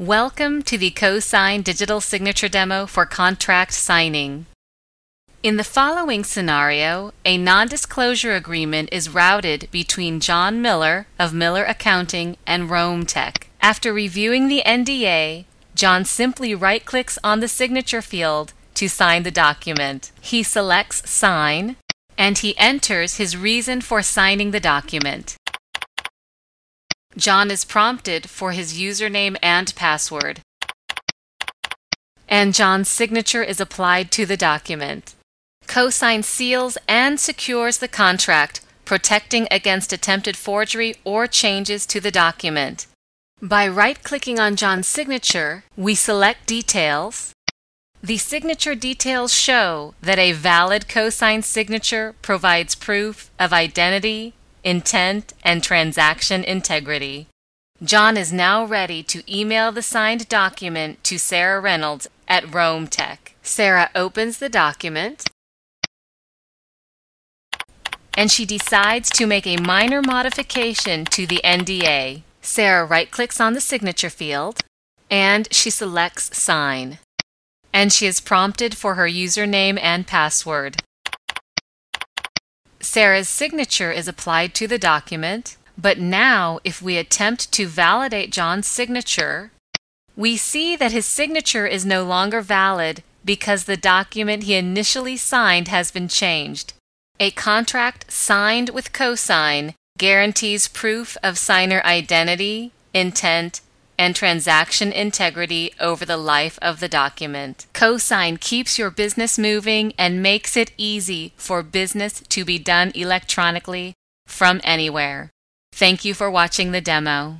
Welcome to the CoSign digital signature demo for contract signing. In the following scenario, a non-disclosure agreement is routed between John Miller of Miller Accounting and Rome Tech. After reviewing the NDA, John simply right-clicks on the signature field to sign the document. He selects Sign, and he enters his reason for signing the document. John is prompted for his username and password. And John's signature is applied to the document. CoSign seals and secures the contract, protecting against attempted forgery or changes to the document. By right-clicking on John's signature, we select Details. The signature details show that a valid CoSign signature provides proof of identity, intent, and transaction integrity. John is now ready to email the signed document to Sarah Reynolds at Rome Tech. Sarah opens the document and she decides to make a minor modification to the NDA. Sarah right clicks on the signature field and she selects Sign. And she is prompted for her username and password. Sarah's signature is applied to the document, but now if we attempt to validate John's signature, we see that his signature is no longer valid because the document he initially signed has been changed. A contract signed with cosign guarantees proof of signer identity, intent, and transaction integrity over the life of the document. CoSign keeps your business moving and makes it easy for business to be done electronically from anywhere. Thank you for watching the demo.